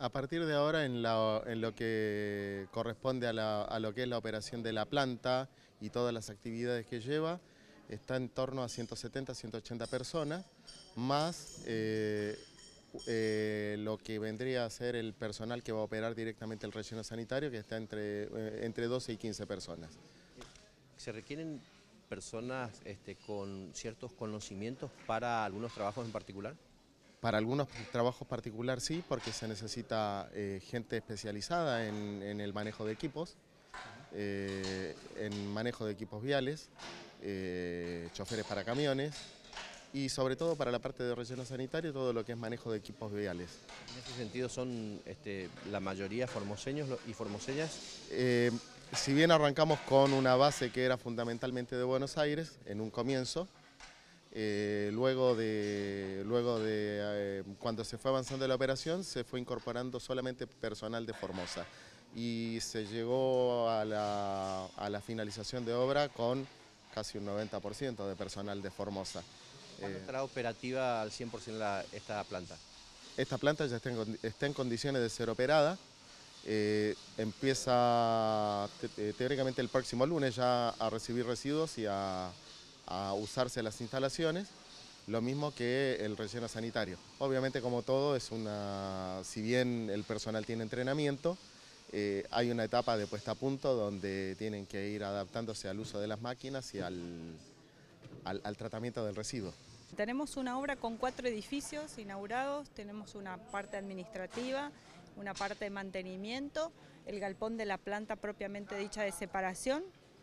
A partir de ahora, en, lo que corresponde a, lo que es la operación de la planta y todas las actividades que lleva, está en torno a 170, 180 personas, más eh, eh, lo que vendría a ser el personal que va a operar directamente el relleno sanitario, que está entre, eh, entre 12 y 15 personas. ¿Se requieren personas este, con ciertos conocimientos para algunos trabajos en particular? Para algunos trabajos particular sí, porque se necesita eh, gente especializada en, el manejo de equipos, eh, en manejo de equipos viales, eh, choferes para camiones y sobre todo para la parte de relleno sanitario todo lo que es manejo de equipos viales. En ese sentido son este, la mayoría formoseños y formoseñas. si bien arrancamos con una base que era fundamentalmente de Buenos Aires en un comienzo, eh, luego de, luego de eh, cuando se fue avanzando la operación, se fue incorporando solamente personal de Formosa y se llegó a la, a la finalización de obra con casi un 90% de personal de Formosa. ¿Cuándo eh, estará operativa al 100% esta planta? Esta planta ya está en, está en condiciones de ser operada. empieza teóricamente el próximo lunes ya a recibir residuos y a a usarse las instalaciones, lo mismo que el relleno sanitario. Obviamente como todo es una, si bien el personal tiene entrenamiento, eh, hay una etapa de puesta a punto donde tienen que ir adaptándose al uso de las máquinas y al, al, tratamiento del residuo. Tenemos una obra con cuatro edificios inaugurados, tenemos una parte administrativa, una parte de mantenimiento, el galpón de la planta propiamente dicha de separación,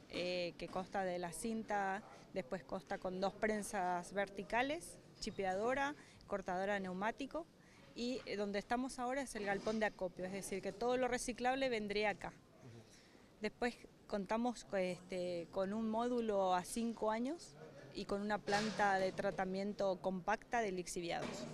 eh, que consta de la cinta, después consta con dos prensas verticales, chipeadora, cortadora neumático, y eh, donde estamos ahora es el galpón de acopio, es decir, que todo lo reciclable vendría acá. Después contamos este, con un módulo a cinco años y con una planta de tratamiento compacta de lixiviados.